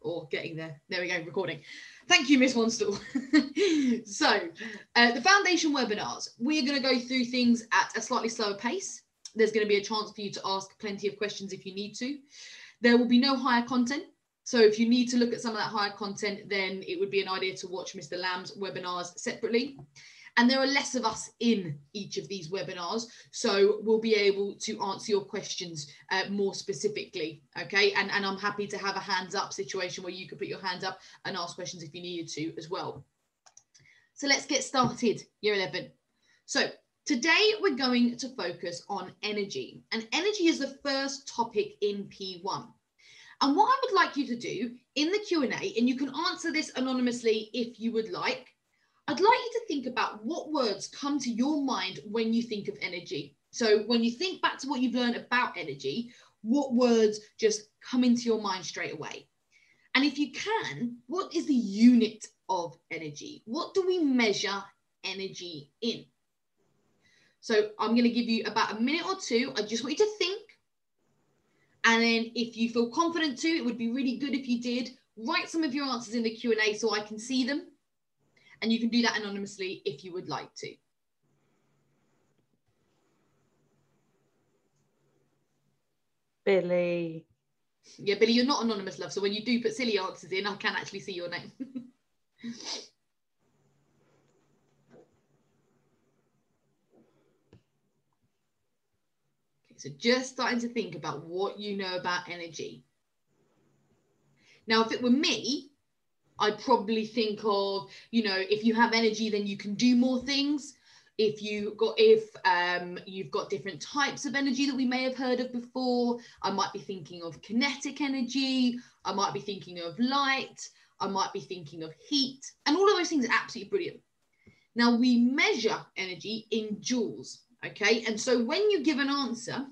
or getting there. There we go, recording. Thank you, Miss Monstall. so, uh, the foundation webinars, we're going to go through things at a slightly slower pace. There's going to be a chance for you to ask plenty of questions if you need to. There will be no higher content. So if you need to look at some of that higher content, then it would be an idea to watch Mr. Lamb's webinars separately. And there are less of us in each of these webinars, so we'll be able to answer your questions uh, more specifically, okay? And, and I'm happy to have a hands up situation where you could put your hands up and ask questions if you needed to as well. So let's get started, year 11. So today we're going to focus on energy, and energy is the first topic in P1. And what I would like you to do in the Q&A, and you can answer this anonymously if you would like, I'd like you to think about what words come to your mind when you think of energy. So when you think back to what you've learned about energy, what words just come into your mind straight away? And if you can, what is the unit of energy? What do we measure energy in? So I'm going to give you about a minute or two. I just want you to think. And then if you feel confident to, it would be really good if you did write some of your answers in the Q&A so I can see them and you can do that anonymously if you would like to. Billy. Yeah, Billy, you're not anonymous, love. So when you do put silly answers in, I can actually see your name. okay, so just starting to think about what you know about energy. Now, if it were me, I'd probably think of, you know, if you have energy, then you can do more things. If you got if um, you've got different types of energy that we may have heard of before, I might be thinking of kinetic energy. I might be thinking of light. I might be thinking of heat, and all of those things are absolutely brilliant. Now we measure energy in joules, okay? And so when you give an answer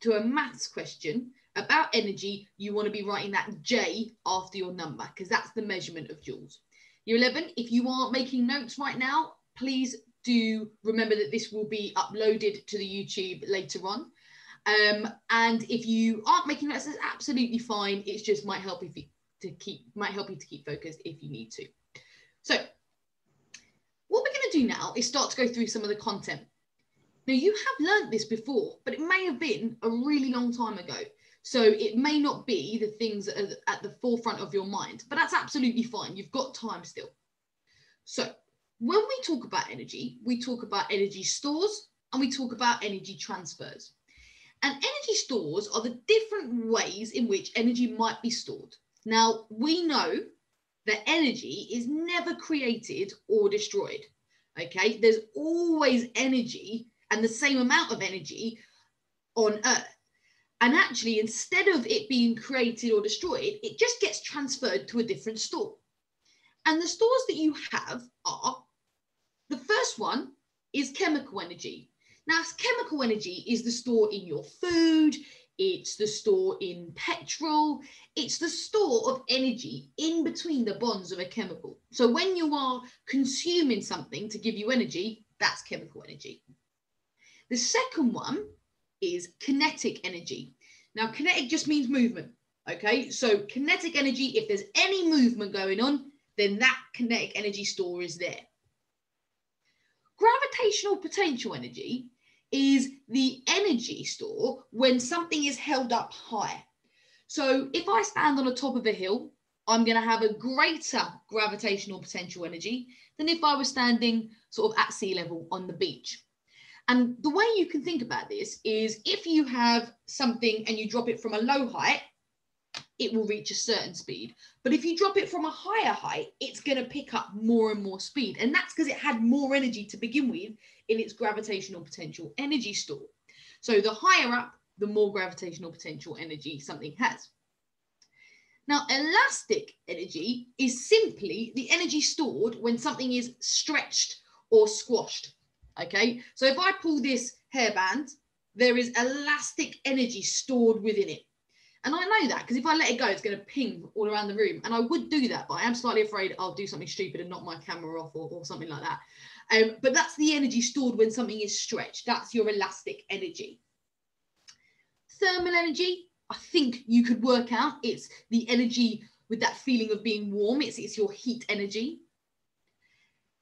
to a maths question, about energy, you want to be writing that J after your number because that's the measurement of joules. Year 11, if you aren't making notes right now, please do remember that this will be uploaded to the YouTube later on. Um, and if you aren't making notes, that's absolutely fine. It just might help if you to keep might help you to keep focused if you need to. So what we're going to do now is start to go through some of the content. Now you have learned this before, but it may have been a really long time ago. So it may not be the things at the forefront of your mind, but that's absolutely fine. You've got time still. So when we talk about energy, we talk about energy stores and we talk about energy transfers. And energy stores are the different ways in which energy might be stored. Now, we know that energy is never created or destroyed. Okay, there's always energy and the same amount of energy on Earth. And actually, instead of it being created or destroyed, it just gets transferred to a different store. And the stores that you have are the first one is chemical energy. Now, chemical energy is the store in your food, it's the store in petrol, it's the store of energy in between the bonds of a chemical. So when you are consuming something to give you energy, that's chemical energy. The second one is kinetic energy. Now, kinetic just means movement. Okay, so kinetic energy, if there's any movement going on, then that kinetic energy store is there. Gravitational potential energy is the energy store when something is held up high. So if I stand on the top of a hill, I'm going to have a greater gravitational potential energy than if I was standing sort of at sea level on the beach. And the way you can think about this is if you have something and you drop it from a low height, it will reach a certain speed. But if you drop it from a higher height, it's going to pick up more and more speed. And that's because it had more energy to begin with in its gravitational potential energy store. So the higher up, the more gravitational potential energy something has. Now, elastic energy is simply the energy stored when something is stretched or squashed. Okay, so if I pull this hairband, there is elastic energy stored within it. And I know that because if I let it go, it's going to ping all around the room. And I would do that, but I am slightly afraid I'll do something stupid and knock my camera off or, or something like that. Um, but that's the energy stored when something is stretched. That's your elastic energy. Thermal energy, I think you could work out it's the energy with that feeling of being warm. It's, it's your heat energy.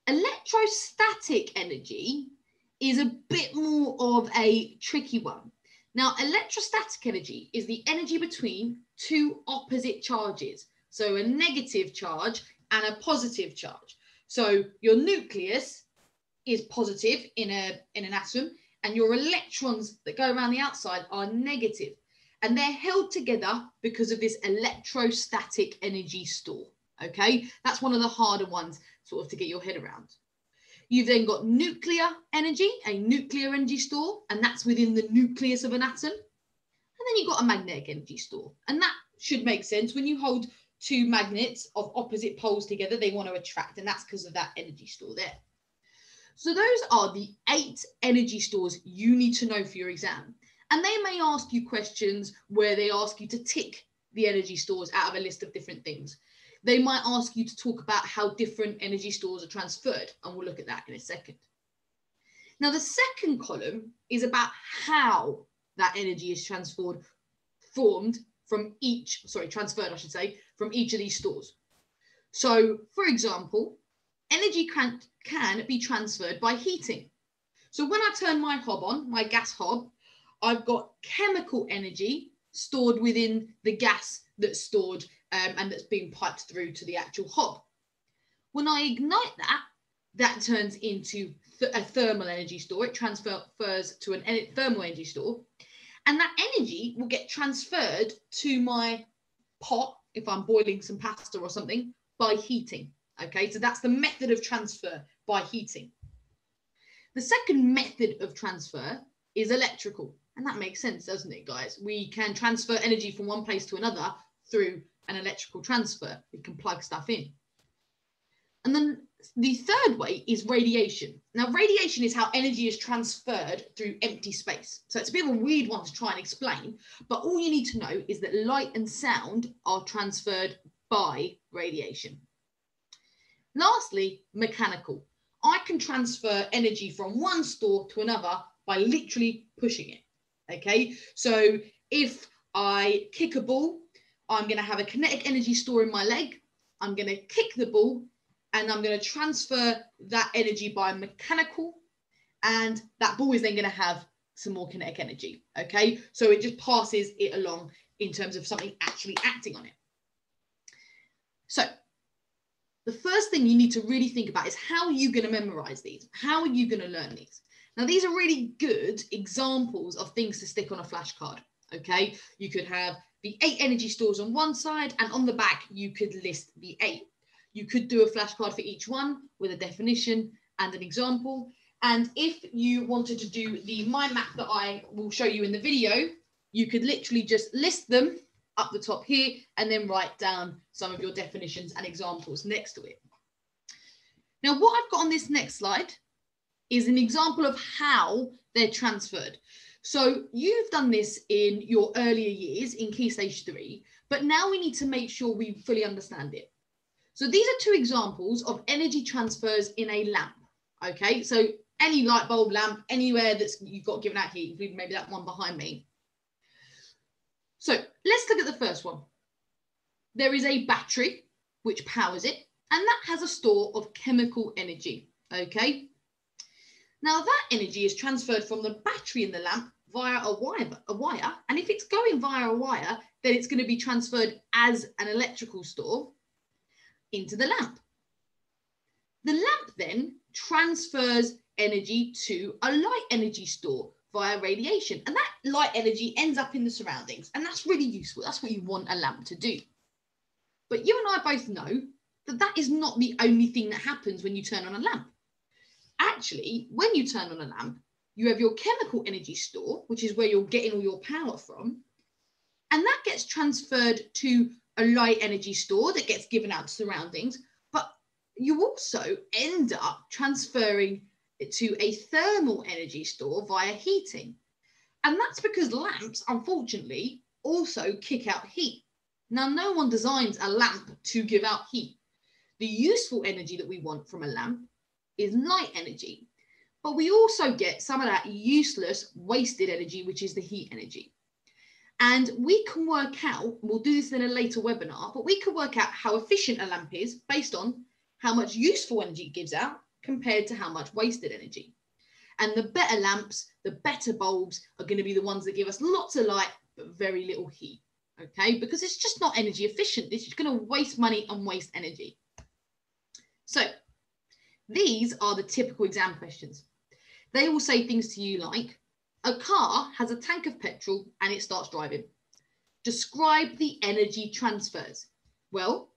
Electrostatic energy is a bit more of a tricky one. Now, electrostatic energy is the energy between two opposite charges. So a negative charge and a positive charge. So your nucleus is positive in, a, in an atom and your electrons that go around the outside are negative. And they're held together because of this electrostatic energy store. Okay, that's one of the harder ones sort of to get your head around. You've then got nuclear energy, a nuclear energy store, and that's within the nucleus of an atom. And then you've got a magnetic energy store. And that should make sense. When you hold two magnets of opposite poles together, they want to attract, and that's because of that energy store there. So those are the eight energy stores you need to know for your exam. And they may ask you questions where they ask you to tick the energy stores out of a list of different things. They might ask you to talk about how different energy stores are transferred, and we'll look at that in a second. Now, the second column is about how that energy is transferred, formed from each, sorry, transferred, I should say, from each of these stores. So, for example, energy can, can be transferred by heating. So when I turn my hob on, my gas hob, I've got chemical energy stored within the gas that's stored um, and that's being piped through to the actual hob. When I ignite that, that turns into th a thermal energy store. It transfers to an thermal energy store. And that energy will get transferred to my pot if I'm boiling some pasta or something by heating. Okay, so that's the method of transfer by heating. The second method of transfer is electrical. And that makes sense, doesn't it, guys? We can transfer energy from one place to another through an electrical transfer. We can plug stuff in. And then the third way is radiation. Now, radiation is how energy is transferred through empty space. So it's a bit of a weird one to try and explain, but all you need to know is that light and sound are transferred by radiation. Lastly, mechanical. I can transfer energy from one store to another by literally pushing it. Okay, so if I kick a ball, I'm going to have a kinetic energy store in my leg. I'm going to kick the ball and I'm going to transfer that energy by mechanical and that ball is then going to have some more kinetic energy. Okay, so it just passes it along in terms of something actually acting on it. So the first thing you need to really think about is how are you going to memorize these? How are you going to learn these? Now, these are really good examples of things to stick on a flashcard. Okay, you could have the eight energy stores on one side, and on the back, you could list the eight. You could do a flashcard for each one with a definition and an example. And if you wanted to do the mind map that I will show you in the video, you could literally just list them up the top here and then write down some of your definitions and examples next to it. Now, what I've got on this next slide is an example of how they're transferred. So you've done this in your earlier years in Key Stage 3, but now we need to make sure we fully understand it. So these are two examples of energy transfers in a lamp. Okay, so any light bulb lamp, anywhere that's you've got given out here, including maybe that one behind me. So let's look at the first one. There is a battery which powers it, and that has a store of chemical energy. Okay. Now that energy is transferred from the battery in the lamp via a wire, a wire. And if it's going via a wire, then it's going to be transferred as an electrical store into the lamp. The lamp then transfers energy to a light energy store via radiation. And that light energy ends up in the surroundings. And that's really useful. That's what you want a lamp to do. But you and I both know that that is not the only thing that happens when you turn on a lamp. Actually, when you turn on a lamp, you have your chemical energy store, which is where you're getting all your power from. And that gets transferred to a light energy store that gets given out to surroundings. But you also end up transferring it to a thermal energy store via heating. And that's because lamps, unfortunately, also kick out heat. Now, no one designs a lamp to give out heat. The useful energy that we want from a lamp is light energy, but we also get some of that useless wasted energy, which is the heat energy. And we can work out, we'll do this in a later webinar, but we can work out how efficient a lamp is based on how much useful energy it gives out compared to how much wasted energy. And the better lamps, the better bulbs are going to be the ones that give us lots of light, but very little heat. Okay, because it's just not energy efficient. It's just going to waste money and waste energy. So these are the typical exam questions. They will say things to you like, a car has a tank of petrol and it starts driving. Describe the energy transfers. Well,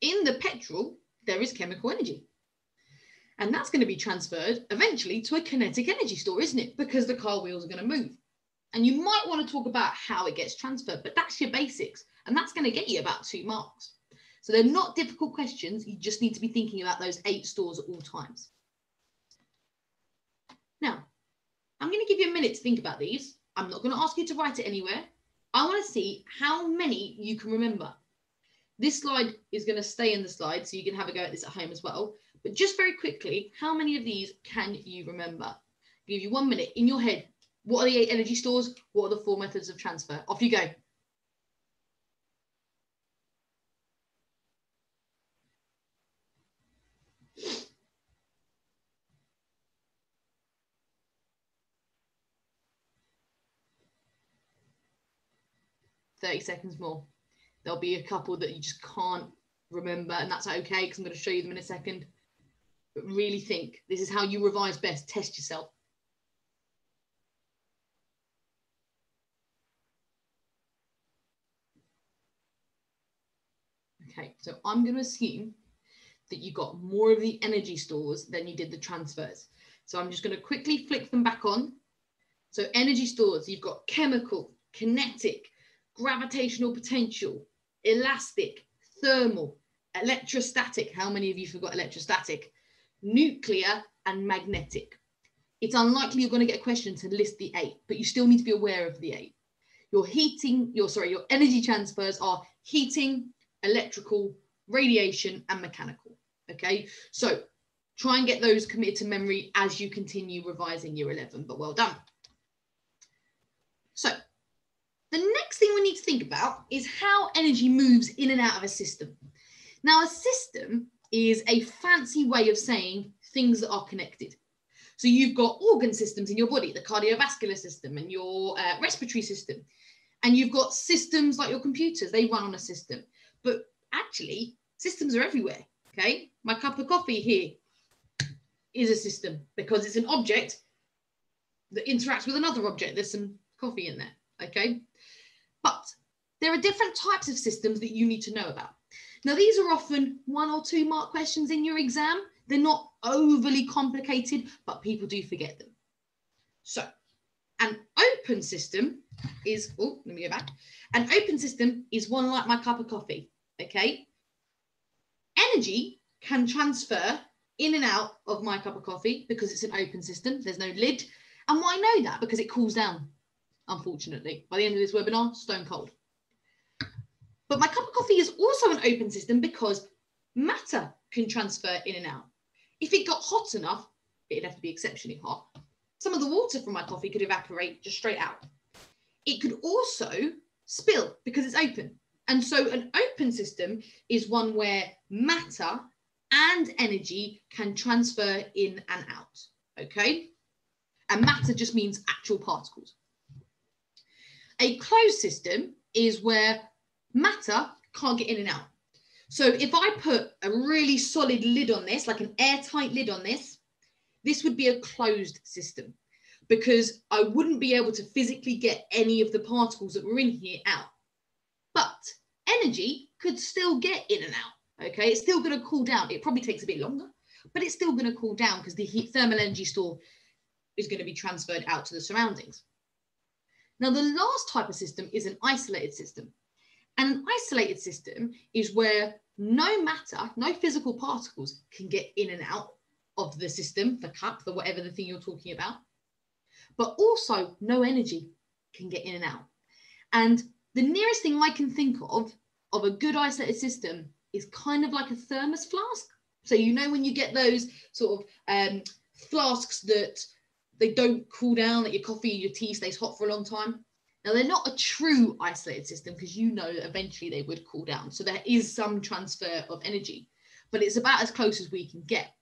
in the petrol, there is chemical energy. And that's going to be transferred eventually to a kinetic energy store, isn't it? Because the car wheels are going to move. And you might want to talk about how it gets transferred, but that's your basics. And that's going to get you about two marks. So they're not difficult questions. You just need to be thinking about those eight stores at all times. Now, I'm going to give you a minute to think about these. I'm not going to ask you to write it anywhere. I want to see how many you can remember. This slide is going to stay in the slide, so you can have a go at this at home as well. But just very quickly, how many of these can you remember? I'll give you one minute in your head. What are the eight energy stores? What are the four methods of transfer? Off you go. Thirty seconds more. There'll be a couple that you just can't remember, and that's okay because I'm going to show you them in a second. But really think this is how you revise best. Test yourself. Okay, so I'm going to assume that you got more of the energy stores than you did the transfers. So I'm just going to quickly flick them back on. So energy stores, you've got chemical, kinetic, gravitational potential, elastic, thermal, electrostatic. How many of you forgot electrostatic? Nuclear and magnetic. It's unlikely you're going to get a question to list the eight, but you still need to be aware of the eight. Your heating, your sorry, your energy transfers are heating, electrical, radiation, and mechanical. Okay, so try and get those committed to memory as you continue revising year 11, but well done. So the next thing we need to think about is how energy moves in and out of a system. Now, a system is a fancy way of saying things that are connected. So you've got organ systems in your body, the cardiovascular system and your uh, respiratory system. And you've got systems like your computers, they run on a system. But actually, systems are everywhere. Okay. My cup of coffee here is a system because it's an object that interacts with another object. There's some coffee in there. Okay. But there are different types of systems that you need to know about. Now, these are often one or two mark questions in your exam. They're not overly complicated, but people do forget them. So, an open system is, oh, let me go back. An open system is one like my cup of coffee, okay? Energy can transfer in and out of my cup of coffee because it's an open system. There's no lid. And why know that? Because it cools down unfortunately. By the end of this webinar, stone cold. But my cup of coffee is also an open system because matter can transfer in and out. If it got hot enough, it'd have to be exceptionally hot. Some of the water from my coffee could evaporate just straight out. It could also spill because it's open. And so an open system is one where matter and energy can transfer in and out. Okay. And matter just means actual particles. A closed system is where matter can't get in and out. So if I put a really solid lid on this, like an airtight lid on this, this would be a closed system because I wouldn't be able to physically get any of the particles that were in here out. But energy could still get in and out. Okay, it's still going to cool down. It probably takes a bit longer, but it's still going to cool down because the heat thermal energy store is going to be transferred out to the surroundings. Now, the last type of system is an isolated system. And an isolated system is where no matter, no physical particles can get in and out of the system, the cup, the whatever the thing you're talking about, but also no energy can get in and out. And the nearest thing I can think of of a good isolated system is kind of like a thermos flask. So you know when you get those sort of um, flasks that they don't cool down, that your coffee, your tea stays hot for a long time. Now, they're not a true isolated system because you know eventually they would cool down. So there is some transfer of energy, but it's about as close as we can get.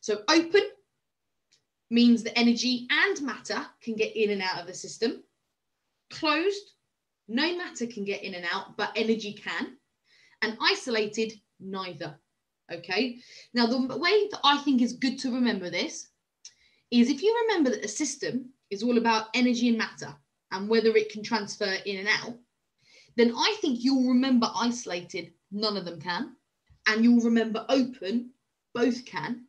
So open means that energy and matter can get in and out of the system. Closed, no matter can get in and out, but energy can. And isolated, neither. Okay. Now, the way that I think is good to remember this is if you remember that a system is all about energy and matter and whether it can transfer in and out, then I think you'll remember isolated, none of them can. And you'll remember open, both can.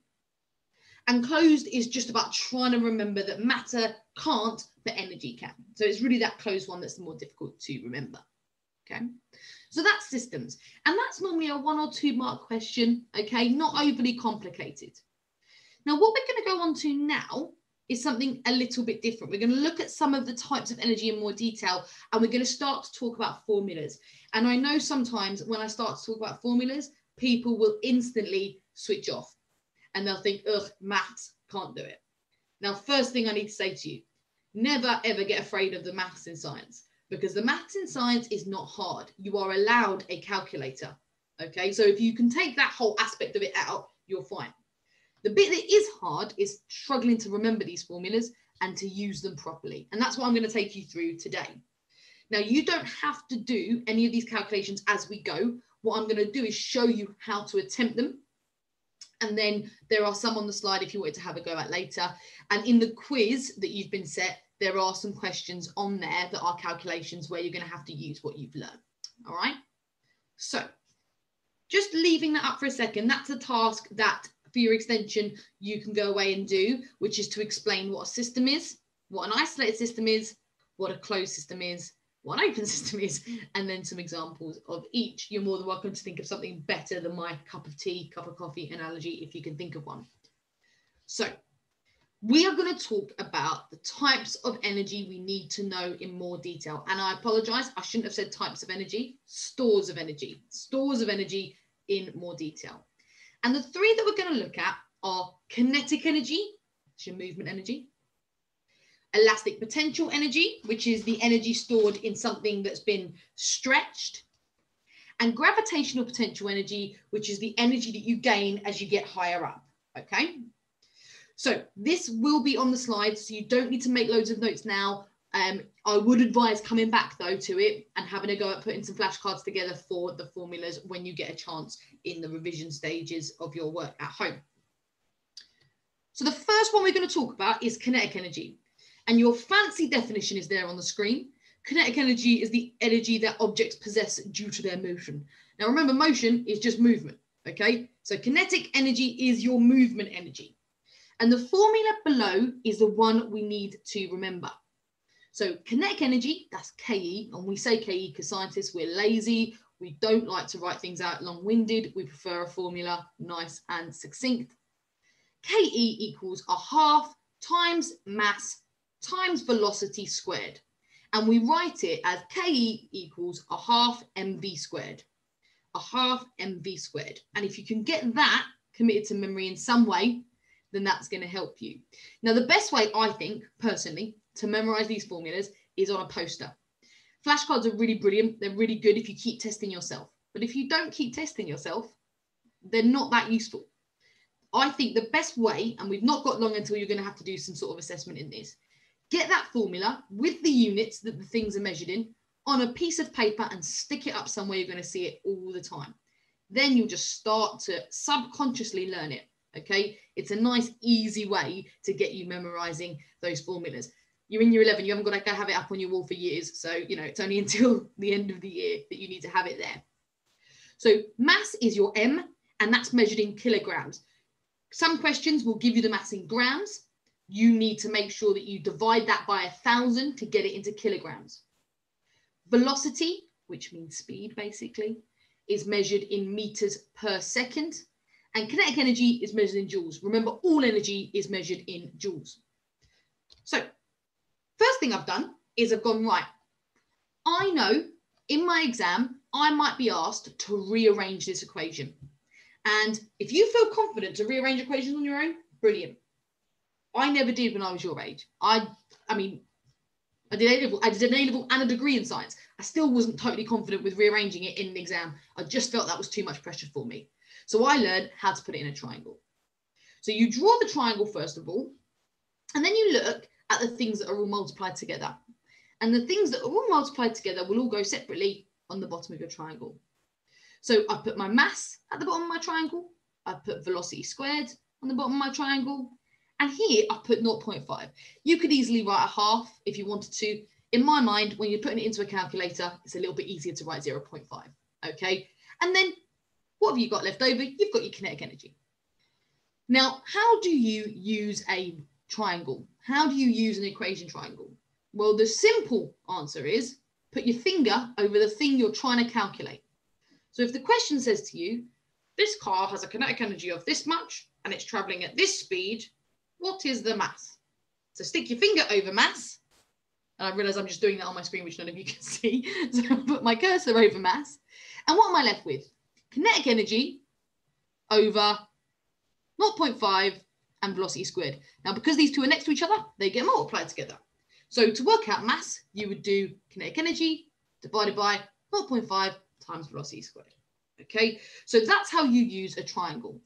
And closed is just about trying to remember that matter can't, but energy can. So it's really that closed one that's more difficult to remember. Okay. So that's systems. And that's normally a one or two mark question, okay, not overly complicated. Now, what we're going to go on to now is something a little bit different. We're going to look at some of the types of energy in more detail, and we're going to start to talk about formulas. And I know sometimes when I start to talk about formulas, people will instantly switch off and they'll think, ugh, maths, can't do it. Now, first thing I need to say to you, never ever get afraid of the maths in science because the maths in science is not hard. You are allowed a calculator. Okay, so if you can take that whole aspect of it out, you're fine. The bit that is hard is struggling to remember these formulas and to use them properly. And that's what I'm going to take you through today. Now, you don't have to do any of these calculations as we go. What I'm going to do is show you how to attempt them. And then there are some on the slide if you wanted to have a go at later. And in the quiz that you've been set, there are some questions on there that are calculations where you're going to have to use what you've learned. All right. So just leaving that up for a second, that's a task that for your extension you can go away and do, which is to explain what a system is, what an isolated system is, what a closed system is, what an open system is, and then some examples of each. You're more than welcome to think of something better than my cup of tea, cup of coffee analogy if you can think of one. So we are going to talk about the types of energy we need to know in more detail. And I apologize, I shouldn't have said types of energy, stores of energy, stores of energy in more detail. And the three that we're going to look at are kinetic energy, it's your movement energy, elastic potential energy, which is the energy stored in something that's been stretched, and gravitational potential energy, which is the energy that you gain as you get higher up. Okay, so this will be on the slides, so you don't need to make loads of notes now. Um, I would advise coming back though to it and having a go at putting some flashcards together for the formulas when you get a chance in the revision stages of your work at home. So the first one we're going to talk about is kinetic energy. And your fancy definition is there on the screen. Kinetic energy is the energy that objects possess due to their motion. Now remember, motion is just movement, okay? So kinetic energy is your movement energy. And the formula below is the one we need to remember. So kinetic energy, that's KE, and we say KE because scientists, we're lazy, we don't like to write things out long-winded, we prefer a formula nice and succinct. KE equals a half times mass times velocity squared. And we write it as KE equals a half mv squared. A half mv squared. And if you can get that committed to memory in some way, then that's going to help you. Now, the best way, I think, personally, to memorize these formulas is on a poster. Flashcards are really brilliant. They're really good if you keep testing yourself. But if you don't keep testing yourself, they're not that useful. I think the best way, and we've not got long until you're going to have to do some sort of assessment in this, get that formula with the units that the things are measured in on a piece of paper and stick it up somewhere you're going to see it all the time. Then you'll just start to subconsciously learn it. Okay, it's a nice, easy way to get you memorizing those formulas. You're in year 11, you haven't got to have it up on your wall for years. So, you know, it's only until the end of the year that you need to have it there. So, mass is your M, and that's measured in kilograms. Some questions will give you the mass in grams. You need to make sure that you divide that by a thousand to get it into kilograms. Velocity, which means speed basically, is measured in meters per second. And kinetic energy is measured in joules. Remember, all energy is measured in joules. So first thing I've done is I've gone, right, I know in my exam, I might be asked to rearrange this equation. And if you feel confident to rearrange equations on your own, brilliant. I never did when I was your age. I, I mean, I did A level, I did an A level and a degree in science. I still wasn't totally confident with rearranging it in an exam. I just felt that was too much pressure for me. So I learned how to put it in a triangle. So you draw the triangle first of all, and then you look at the things that are all multiplied together. And the things that are all multiplied together will all go separately on the bottom of your triangle. So I put my mass at the bottom of my triangle. I put velocity squared on the bottom of my triangle. And here I put 0.5. You could easily write a half if you wanted to. In my mind, when you're putting it into a calculator, it's a little bit easier to write 0.5. Okay. And then what have you got left over? You've got your kinetic energy. Now, how do you use a triangle? How do you use an equation triangle? Well, the simple answer is put your finger over the thing you're trying to calculate. So if the question says to you, this car has a kinetic energy of this much and it's traveling at this speed, what is the mass? So stick your finger over mass. And I realize I'm just doing that on my screen, which none of you can see. So I put my cursor over mass. And what am I left with? Kinetic energy over 0.5 and velocity squared. Now, because these two are next to each other, they get multiplied together. So to work out mass, you would do kinetic energy divided by 0.5 times velocity squared. Okay, so that's how you use a triangle.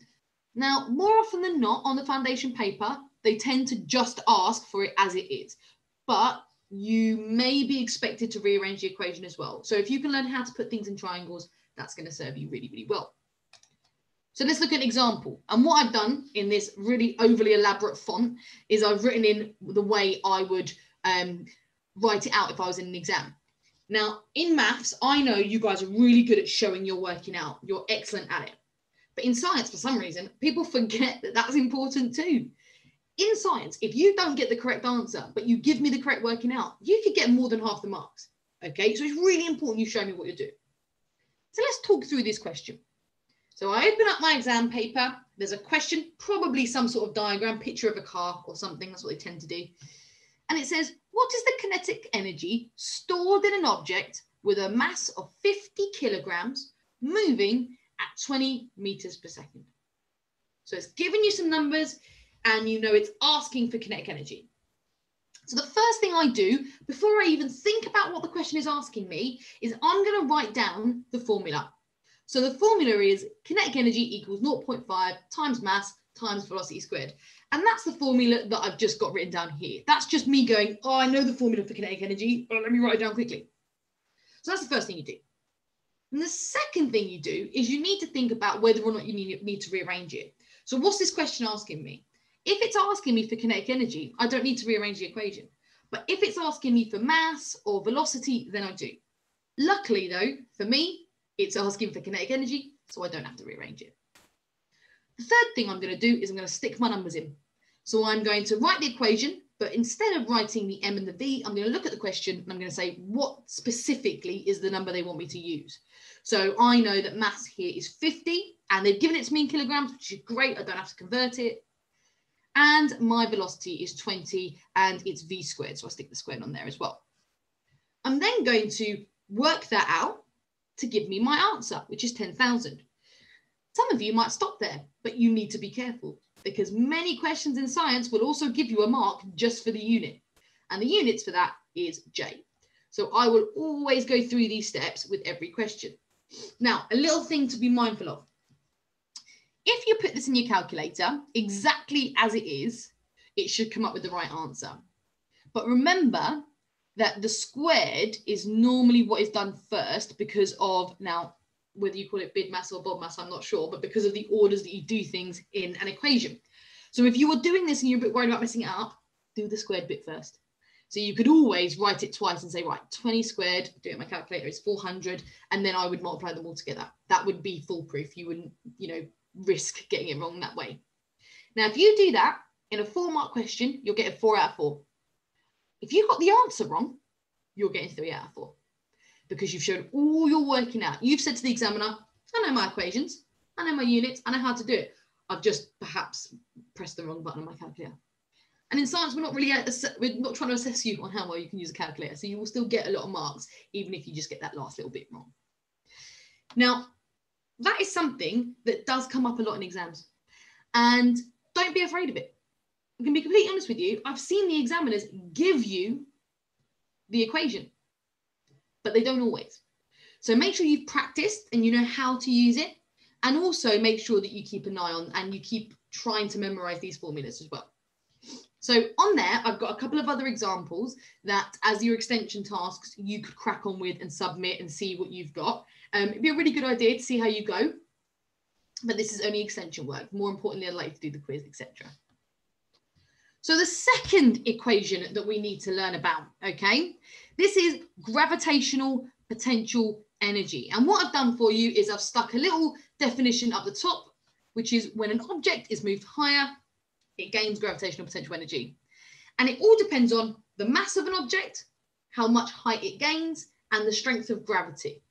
Now, more often than not on the foundation paper, they tend to just ask for it as it is, but you may be expected to rearrange the equation as well. So if you can learn how to put things in triangles, that's going to serve you really, really well. So let's look at an example. And what I've done in this really overly elaborate font is I've written in the way I would um, write it out if I was in an exam. Now, in maths, I know you guys are really good at showing you're working out. You're excellent at it. But in science, for some reason, people forget that that's important too. In science, if you don't get the correct answer, but you give me the correct working out, you could get more than half the marks. Okay, so it's really important you show me what you're doing. So let's talk through this question. So I open up my exam paper. There's a question, probably some sort of diagram, picture of a car or something. That's what they tend to do. And it says, what is the kinetic energy stored in an object with a mass of 50 kilograms moving at 20 meters per second? So it's giving you some numbers and you know it's asking for kinetic energy. So the first thing I do before I even think about what the question is asking me is I'm going to write down the formula. So the formula is kinetic energy equals 0.5 times mass times velocity squared. And that's the formula that I've just got written down here. That's just me going, oh, I know the formula for kinetic energy. Oh, let me write it down quickly. So that's the first thing you do. And the second thing you do is you need to think about whether or not you need, need to rearrange it. So what's this question asking me? If it's asking me for kinetic energy, I don't need to rearrange the equation. But if it's asking me for mass or velocity, then I do. Luckily though, for me, it's asking for kinetic energy, so I don't have to rearrange it. The third thing I'm going to do is I'm going to stick my numbers in. So I'm going to write the equation, but instead of writing the M and the V, I'm going to look at the question and I'm going to say, what specifically is the number they want me to use? So I know that mass here is 50 and they've given it to me in kilograms, which is great. I don't have to convert it. And my velocity is 20 and it's V squared. So I stick the squared on there as well. I'm then going to work that out to give me my answer, which is 10,000. Some of you might stop there, but you need to be careful because many questions in science will also give you a mark just for the unit. And the units for that is J. So I will always go through these steps with every question. Now, a little thing to be mindful of. If you put this in your calculator exactly as it is, it should come up with the right answer. But remember that the squared is normally what is done first because of, now, whether you call it BIDMAS or BODMAS, I'm not sure, but because of the orders that you do things in an equation. So if you were doing this and you're a bit worried about messing it up, do the squared bit first. So you could always write it twice and say, right, 20 squared, do it in my calculator, is 400, and then I would multiply them all together. That would be foolproof. You wouldn't, you know, risk getting it wrong that way. Now, if you do that in a four mark question, you'll get a four out of four. If you got the answer wrong, you're getting three out of four because you've shown all your working out. You've said to the examiner, I know my equations, I know my units, and I know how to do it. I've just perhaps pressed the wrong button on my calculator. And in science, we're not really we're not trying to assess you on how well you can use a calculator. So you will still get a lot of marks, even if you just get that last little bit wrong. Now, that is something that does come up a lot in exams. And don't be afraid of it. I can be completely honest with you. I've seen the examiners give you the equation, but they don't always. So make sure you've practiced and you know how to use it. And also make sure that you keep an eye on and you keep trying to memorize these formulas as well. So on there, I've got a couple of other examples that as your extension tasks, you could crack on with and submit and see what you've got. Um, it'd be a really good idea to see how you go. But this is only extension work. More importantly, I'd like to do the quiz, etc. So the second equation that we need to learn about, okay, this is gravitational potential energy. And what I've done for you is I've stuck a little definition up the top, which is when an object is moved higher, it gains gravitational potential energy. And it all depends on the mass of an object, how much height it gains, and the strength of gravity.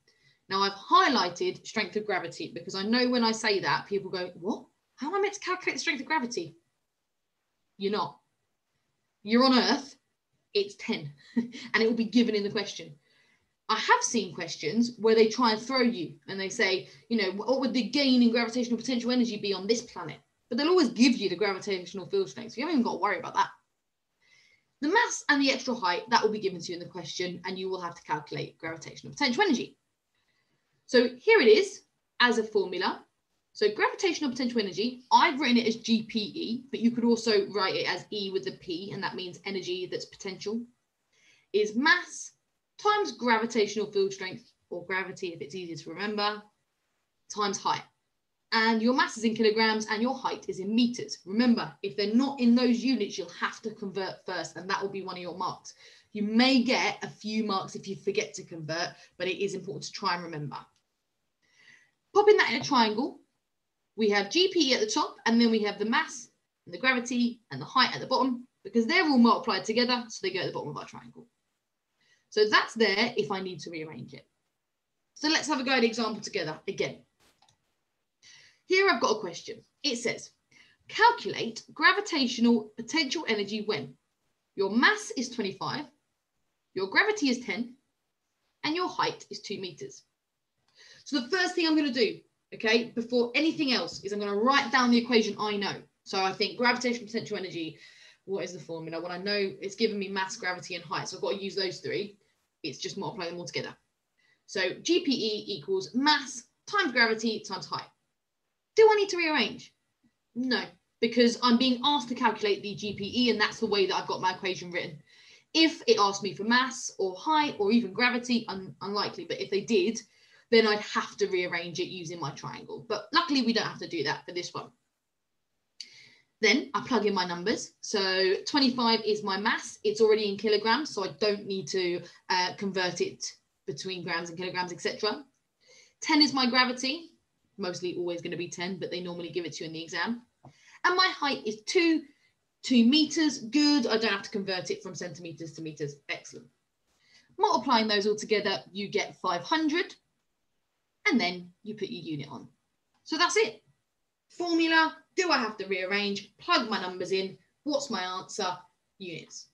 Now I've highlighted strength of gravity because I know when I say that, people go, what? How am I meant to calculate the strength of gravity? You're not. You're on Earth, it's 10, and it will be given in the question. I have seen questions where they try and throw you and they say, you know, what would the gain in gravitational potential energy be on this planet? But they'll always give you the gravitational field strength. So you haven't even got to worry about that. The mass and the extra height, that will be given to you in the question, and you will have to calculate gravitational potential energy. So here it is as a formula. So gravitational potential energy, I've written it as GPE, but you could also write it as E with the P, and that means energy that's potential, is mass times gravitational field strength, or gravity if it's easier to remember, times height. And your mass is in kilograms and your height is in meters. Remember, if they're not in those units, you'll have to convert first, and that will be one of your marks. You may get a few marks if you forget to convert, but it is important to try and remember. Popping that in a triangle, we have GPE at the top, and then we have the mass and the gravity and the height at the bottom, because they're all multiplied together, so they go at the bottom of our triangle. So that's there if I need to rearrange it. So let's have a go at example together again. Here I've got a question. It says, calculate gravitational potential energy when your mass is 25, your gravity is 10, and your height is two meters. So the first thing I'm going to do, okay, before anything else, is I'm going to write down the equation I know. So I think gravitational potential energy what is the formula? Well, I know it's given me mass, gravity, and height. So I've got to use those three. It's just multiplying them all together. So GPE equals mass times gravity times height. Do I need to rearrange? No, because I'm being asked to calculate the GPE and that's the way that I've got my equation written. If it asked me for mass or height or even gravity, un unlikely, but if they did, then I'd have to rearrange it using my triangle. But luckily we don't have to do that for this one. Then I plug in my numbers. So 25 is my mass. It's already in kilograms, so I don't need to uh, convert it between grams and kilograms, etc. 10 is my gravity, mostly always going to be 10, but they normally give it to you in the exam. And my height is two, two meters. Good. I don't have to convert it from centimeters to meters. Excellent. Multiplying those all together, you get 500. And then you put your unit on. So that's it. Formula, do I have to rearrange? Plug my numbers in. What's my answer? Units.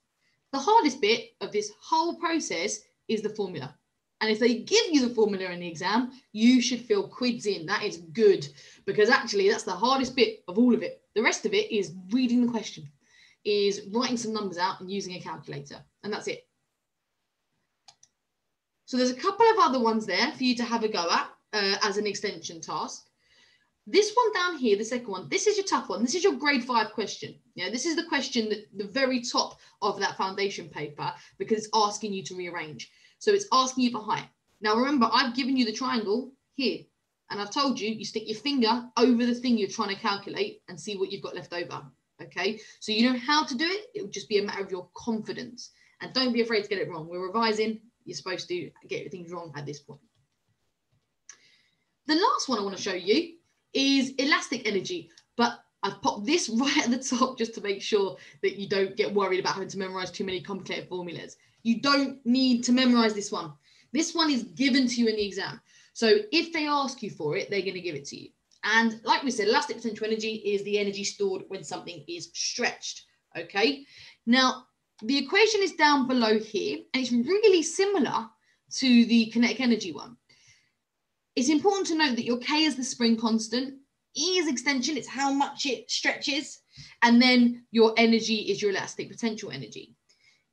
The hardest bit of this whole process is the formula. And if they give you the formula in the exam, you should fill quids in. That is good because actually that's the hardest bit of all of it. The rest of it is reading the question, is writing some numbers out and using a calculator. And that's it. So there's a couple of other ones there for you to have a go at uh, as an extension task. This one down here, the second one, this is your tough one. This is your grade five question. Yeah, this is the question that the very top of that foundation paper because it's asking you to rearrange. So it's asking you for height. Now remember, I've given you the triangle here and I've told you, you stick your finger over the thing you're trying to calculate and see what you've got left over. Okay, so you know how to do it. It would just be a matter of your confidence. And don't be afraid to get it wrong. We're revising. You're supposed to get things wrong at this point. The last one I want to show you is elastic energy. But I've popped this right at the top just to make sure that you don't get worried about having to memorize too many complicated formulas. You don't need to memorize this one. This one is given to you in the exam. So if they ask you for it, they're going to give it to you. And like we said, elastic potential energy is the energy stored when something is stretched. Okay. Now, the equation is down below here, and it's really similar to the kinetic energy one. It's important to note that your K is the spring constant, E is extension, it's how much it stretches, and then your energy is your elastic potential energy.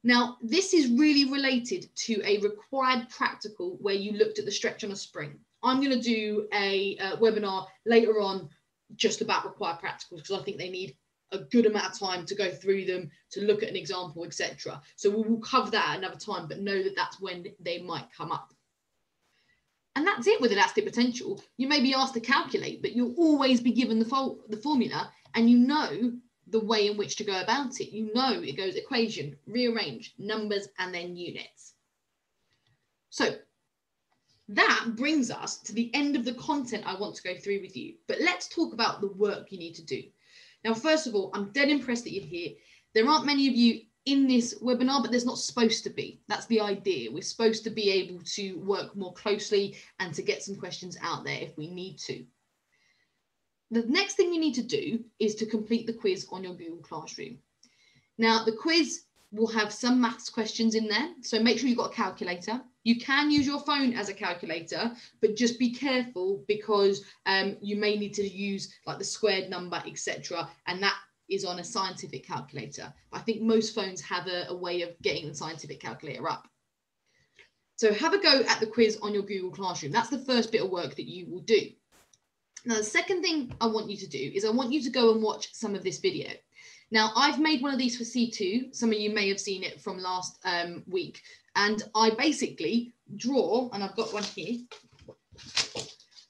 Now, this is really related to a required practical where you looked at the stretch on a spring. I'm going to do a, a webinar later on just about required practicals because I think they need a good amount of time to go through them, to look at an example, etc. So we will cover that another time, but know that that's when they might come up. And that's it with elastic potential. You may be asked to calculate, but you'll always be given the, the formula and you know the way in which to go about it. You know it goes equation, rearrange, numbers, and then units. So that brings us to the end of the content I want to go through with you. But let's talk about the work you need to do. Now, first of all, I'm dead impressed that you're here. There aren't many of you in this webinar, but there's not supposed to be. That's the idea. We're supposed to be able to work more closely and to get some questions out there if we need to. The next thing you need to do is to complete the quiz on your Google Classroom. Now, the quiz will have some maths questions in there, so make sure you've got a calculator. You can use your phone as a calculator, but just be careful because um, you may need to use like the squared number, etc. And that is on a scientific calculator. I think most phones have a, a way of getting the scientific calculator up. So have a go at the quiz on your Google Classroom. That's the first bit of work that you will do. Now, the second thing I want you to do is I want you to go and watch some of this video. Now, I've made one of these for C2. Some of you may have seen it from last um, week. And I basically draw, and I've got one here.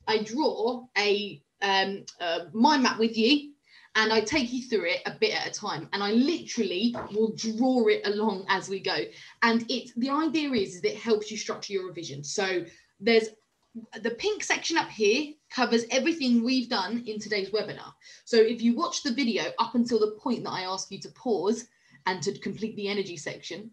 I draw a um, mind map with you and I take you through it a bit at a time. And I literally will draw it along as we go. And it's the idea is, is it helps you structure your revision. So there's the pink section up here covers everything we've done in today's webinar. So if you watch the video up until the point that I ask you to pause and to complete the energy section,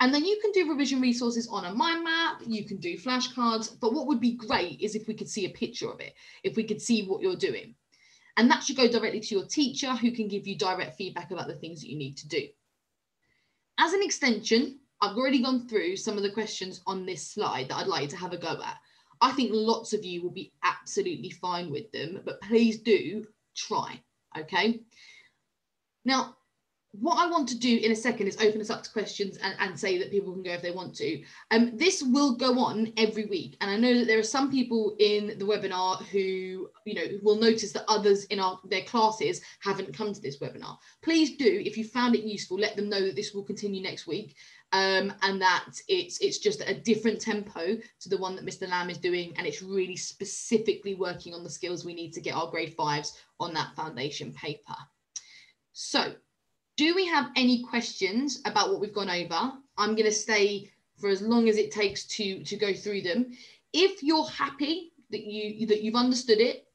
and then you can do revision resources on a mind map, you can do flashcards, but what would be great is if we could see a picture of it, if we could see what you're doing. And that should go directly to your teacher who can give you direct feedback about the things that you need to do. As an extension, I've already gone through some of the questions on this slide that I'd like you to have a go at. I think lots of you will be absolutely fine with them, but please do try, okay? Now, what I want to do in a second is open us up to questions and, and say that people can go if they want to. Um, this will go on every week. And I know that there are some people in the webinar who, you know, will notice that others in our their classes haven't come to this webinar. Please do, if you found it useful, let them know that this will continue next week um, and that it's it's just a different tempo to the one that Mr. Lamb is doing, and it's really specifically working on the skills we need to get our grade fives on that foundation paper. So, do we have any questions about what we've gone over? I'm going to stay for as long as it takes to to go through them. If you're happy that you that you've understood it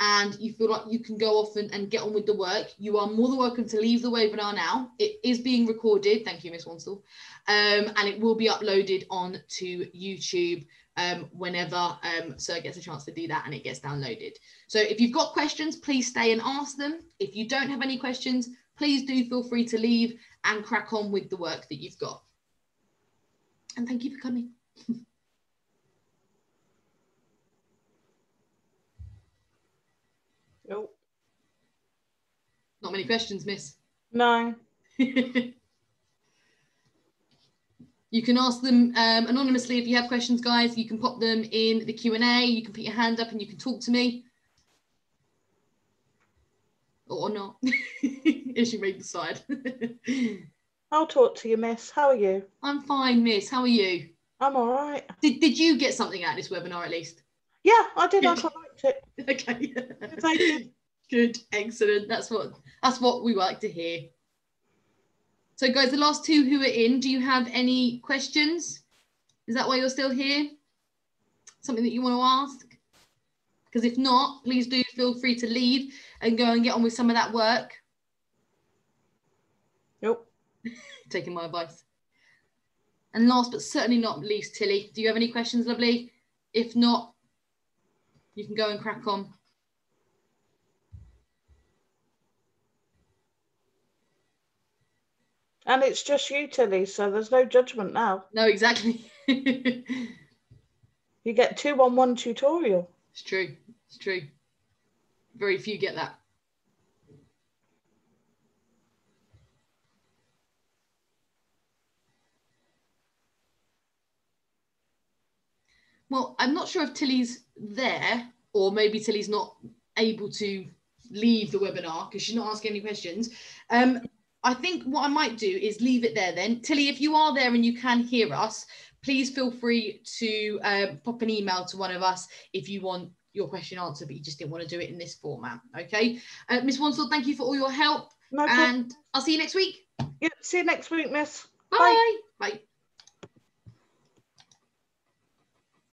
and you feel like you can go off and, and get on with the work, you are more than welcome to leave the webinar now. It is being recorded. Thank you, Miss Wanstall. Um, and it will be uploaded on to YouTube um, whenever um, Sir gets a chance to do that and it gets downloaded. So if you've got questions, please stay and ask them. If you don't have any questions, please do feel free to leave and crack on with the work that you've got. And thank you for coming. Nope. Not many questions, miss. No. you can ask them um, anonymously if you have questions, guys. You can pop them in the Q&A. You can put your hand up and you can talk to me. Or not, if you may decide. I'll talk to you, miss. How are you? I'm fine, miss. How are you? I'm all right. Did, did you get something out of this webinar at least? Yeah, I did. I liked it. Okay. Thank you. Good, excellent. That's what that's what we like to hear. So, guys, the last two who are in, do you have any questions? Is that why you're still here? Something that you want to ask? Because if not, please do feel free to leave and go and get on with some of that work. Nope. Taking my advice. And last but certainly not least, Tilly, do you have any questions, lovely? If not, you can go and crack on. And it's just you, Tilly, so there's no judgment now. No, exactly. you get two on one tutorial. It's true. It's true. Very few get that. Well, I'm not sure if Tilly's there or maybe Tilly's not able to leave the webinar because she's not asking any questions. Um, I think what I might do is leave it there then. Tilly, if you are there and you can hear us, please feel free to uh, pop an email to one of us if you want your question answered, but you just didn't want to do it in this format. Okay. Uh, Miss Wansell, thank you for all your help. No and I'll see you next week. Yeah, see you next week, Miss. Bye. Bye. Bye.